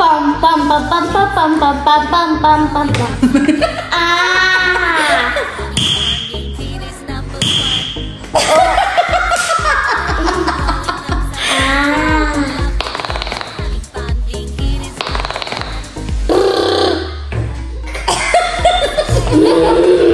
pam pam pam pam pam pam pam pam pam pam pam pam ah ah